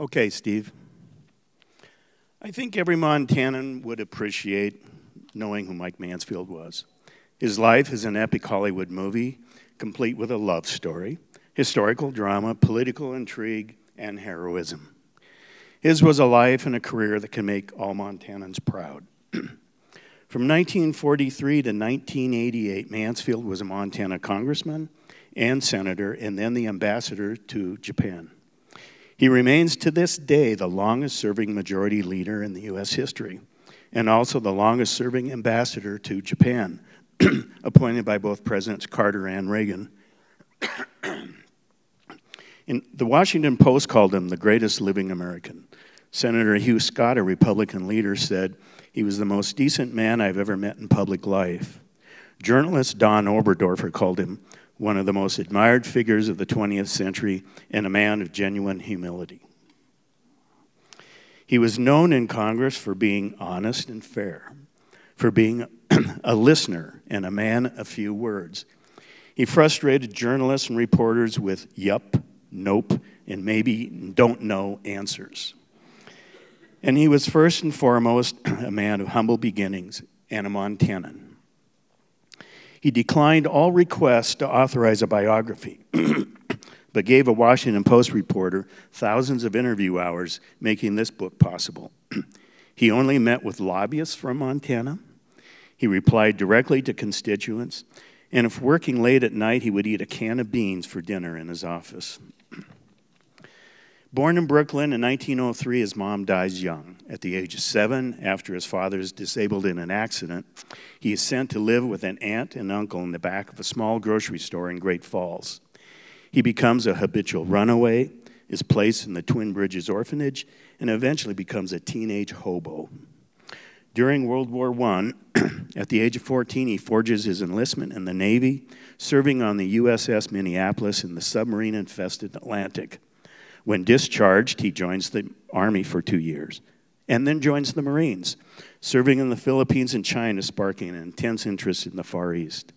Okay, Steve. I think every Montanan would appreciate knowing who Mike Mansfield was. His life is an epic Hollywood movie, complete with a love story, historical drama, political intrigue, and heroism. His was a life and a career that can make all Montanans proud. From 1943 to 1988, Mansfield was a Montana congressman and senator, and then the ambassador to Japan. He remains to this day the longest serving majority leader in the U.S. history, and also the longest serving ambassador to Japan, appointed by both Presidents Carter and Reagan. in, the Washington Post called him the greatest living American. Senator Hugh Scott, a Republican leader, said, he was the most decent man I've ever met in public life. Journalist Don Oberdorfer called him one of the most admired figures of the 20th century and a man of genuine humility. He was known in Congress for being honest and fair, for being a listener and a man of few words. He frustrated journalists and reporters with yup, nope, and maybe don't know answers. And he was first and foremost a man of humble beginnings and a Montanan. He declined all requests to authorize a biography, but gave a Washington Post reporter thousands of interview hours, making this book possible. he only met with lobbyists from Montana. He replied directly to constituents. And if working late at night, he would eat a can of beans for dinner in his office. Born in Brooklyn in 1903, his mom dies young. At the age of seven, after his father is disabled in an accident, he is sent to live with an aunt and uncle in the back of a small grocery store in Great Falls. He becomes a habitual runaway, is placed in the Twin Bridges orphanage, and eventually becomes a teenage hobo. During World War I, at the age of 14, he forges his enlistment in the Navy, serving on the USS Minneapolis in the submarine infested Atlantic. When discharged, he joins the Army for two years and then joins the Marines, serving in the Philippines and China, sparking an intense interest in the Far East.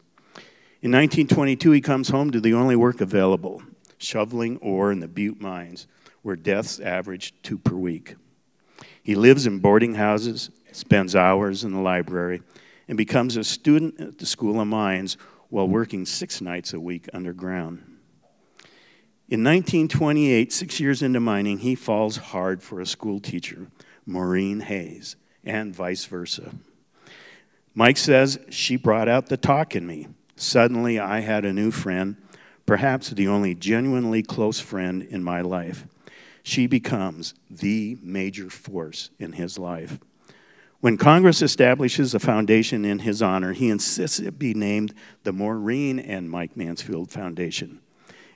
In 1922, he comes home to the only work available shoveling ore in the Butte mines, where deaths averaged two per week. He lives in boarding houses, spends hours in the library, and becomes a student at the School of Mines while working six nights a week underground. In 1928, six years into mining, he falls hard for a school teacher, Maureen Hayes, and vice versa. Mike says, She brought out the talk in me. Suddenly, I had a new friend, perhaps the only genuinely close friend in my life. She becomes the major force in his life. When Congress establishes a foundation in his honor, he insists it be named the Maureen and Mike Mansfield Foundation.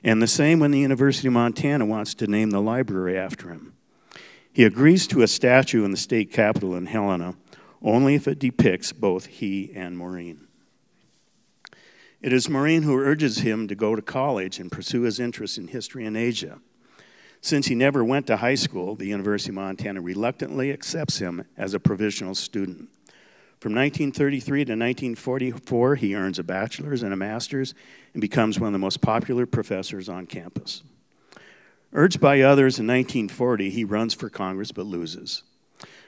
And the same when the University of Montana wants to name the library after him. He agrees to a statue in the state capitol in Helena only if it depicts both he and Maureen. It is Maureen who urges him to go to college and pursue his interest in history and Asia. Since he never went to high school, the University of Montana reluctantly accepts him as a provisional student. From 1933 to 1944, he earns a bachelor's and a master's and becomes one of the most popular professors on campus. Urged by others in 1940, he runs for Congress but loses.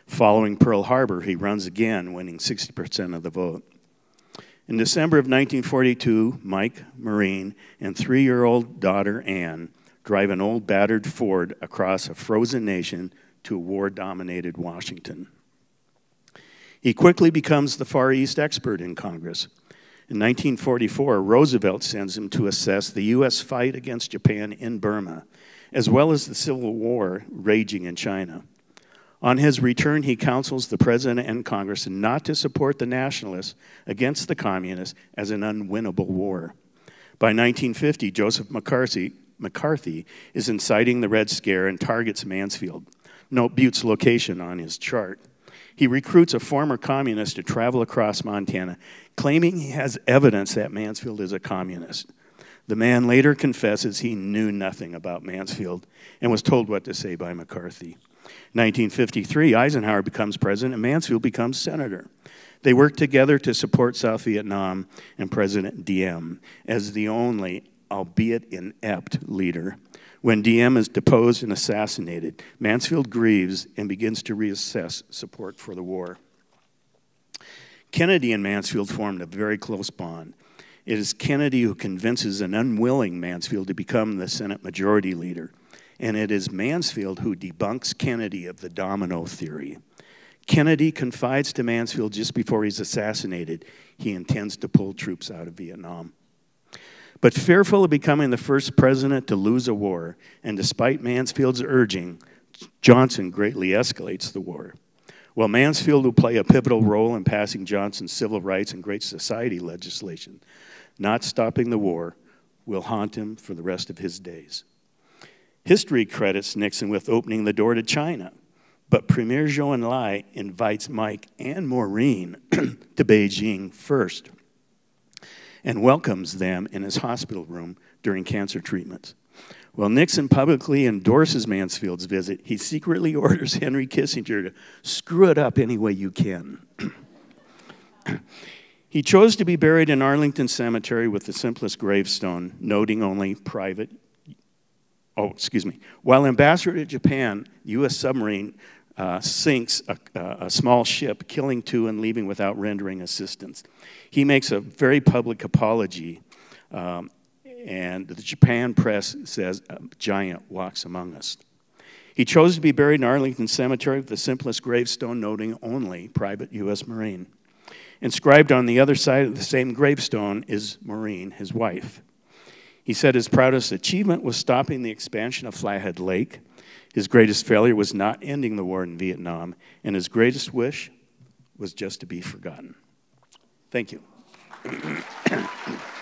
Following Pearl Harbor, he runs again, winning 60% of the vote. In December of 1942, Mike Maureen, and three year old daughter Anne drive an old battered Ford across a frozen nation to war dominated Washington. He quickly becomes the Far East expert in Congress. In 1944, Roosevelt sends him to assess the U.S. fight against Japan in Burma, as well as the Civil War raging in China. On his return, he counsels the president and Congress not to support the nationalists against the communists as an unwinnable war. By 1950, Joseph McCarthy, McCarthy is inciting the Red Scare and targets Mansfield. Note Butte's location on his chart. He recruits a former communist to travel across Montana, claiming he has evidence that Mansfield is a communist. The man later confesses he knew nothing about Mansfield and was told what to say by McCarthy. 1953, Eisenhower becomes president and Mansfield becomes senator. They work together to support South Vietnam and President Diem as the only albeit inept, leader. When Diem is deposed and assassinated, Mansfield grieves and begins to reassess support for the war. Kennedy and Mansfield formed a very close bond. It is Kennedy who convinces an unwilling Mansfield to become the Senate Majority Leader. And it is Mansfield who debunks Kennedy of the domino theory. Kennedy confides to Mansfield just before he's assassinated he intends to pull troops out of Vietnam. But fearful of becoming the first president to lose a war, and despite Mansfield's urging, Johnson greatly escalates the war. While Mansfield will play a pivotal role in passing Johnson's civil rights and Great Society legislation, not stopping the war will haunt him for the rest of his days. History credits Nixon with opening the door to China, but Premier Zhou Enlai invites Mike and Maureen to Beijing first and welcomes them in his hospital room during cancer treatments. While Nixon publicly endorses Mansfield's visit, he secretly orders Henry Kissinger to screw it up any way you can. he chose to be buried in Arlington Cemetery with the simplest gravestone, noting only private. Oh, excuse me. While ambassador to Japan, U.S. submarine uh, sinks a, a, small ship, killing two and leaving without rendering assistance. He makes a very public apology, um, and the Japan press says, A giant walks among us. He chose to be buried in Arlington Cemetery with the simplest gravestone noting only private U.S. Marine. Inscribed on the other side of the same gravestone is Maureen, his wife. He said his proudest achievement was stopping the expansion of Flathead Lake his greatest failure was not ending the war in Vietnam, and his greatest wish was just to be forgotten. Thank you.